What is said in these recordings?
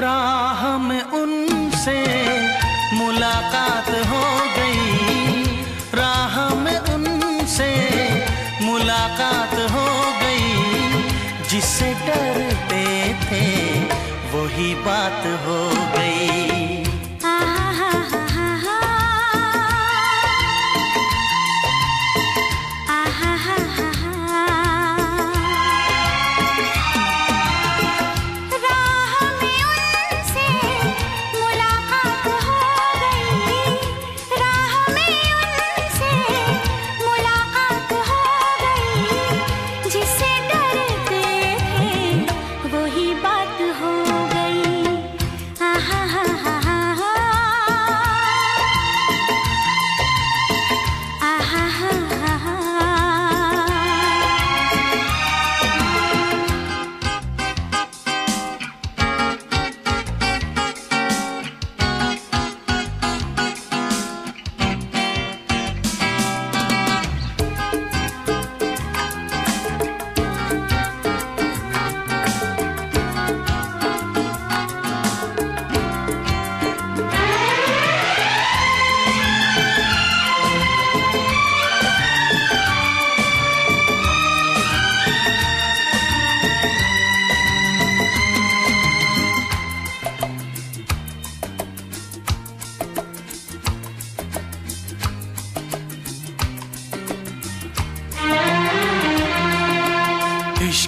राह में उनसे मुलाकात हो गई। राह में उनसे मुलाकात हो गई। जिससे डरते थे, वही बात हो गई।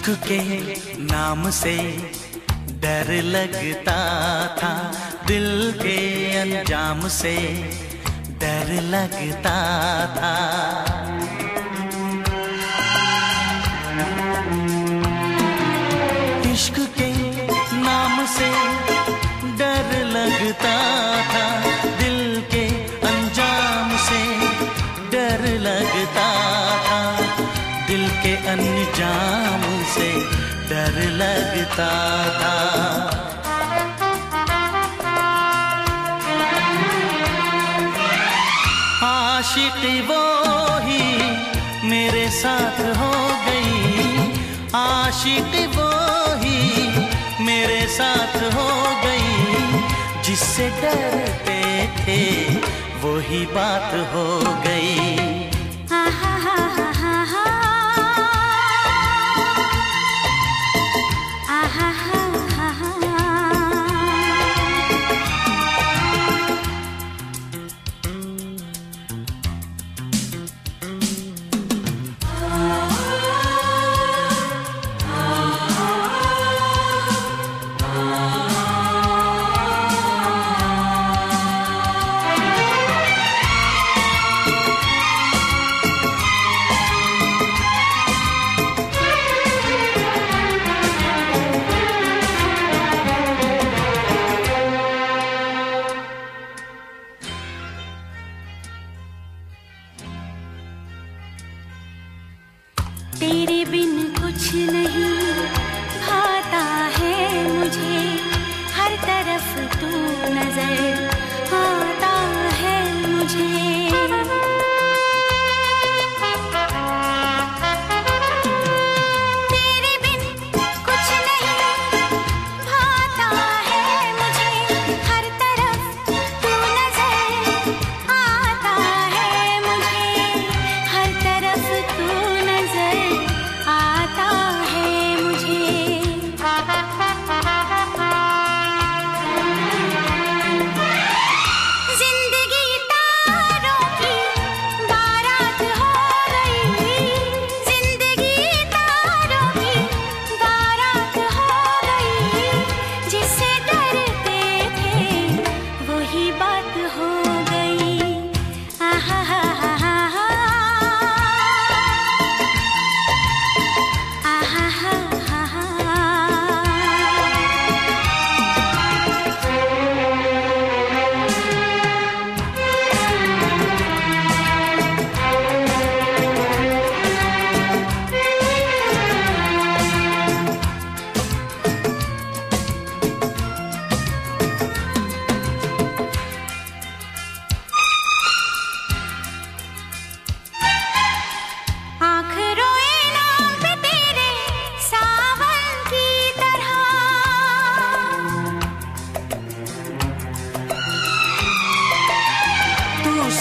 इश्क के नाम से डर लगता था। दिल के अंजाम से डर लगता था। लगता था। आशिक वो ही मेरे साथ हो गई। आशिक वो ही मेरे साथ हो गई। जिससे डरते थे, वही बात हो गई।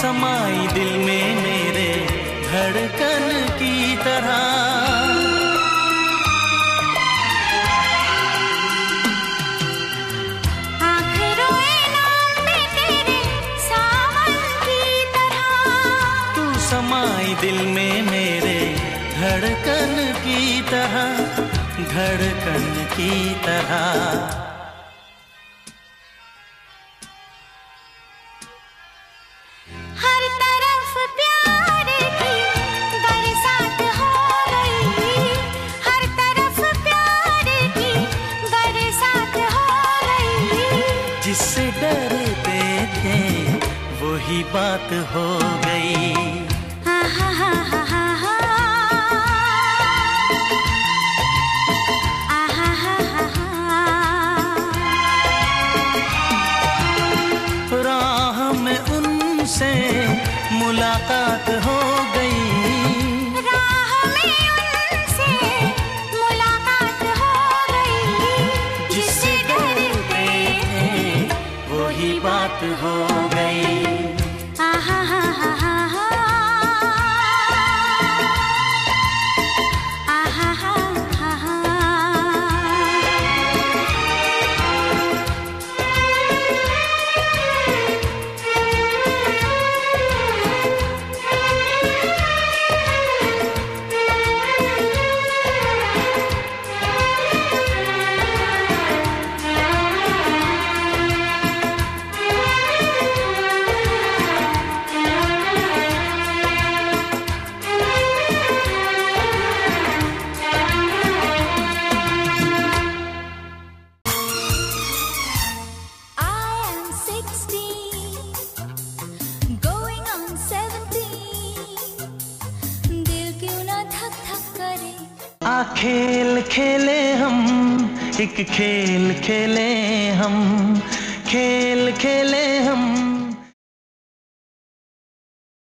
समाई दिल में मेरे धड़कन की तरह। समाई दिल में मेरे धड़कन की तरह धड़कन की तरह। से डरते थे वही बात हो गई। राह में उनसे मुलाकात हो sobre खेल खेले हम एक खेल खेले हम। खेल खेले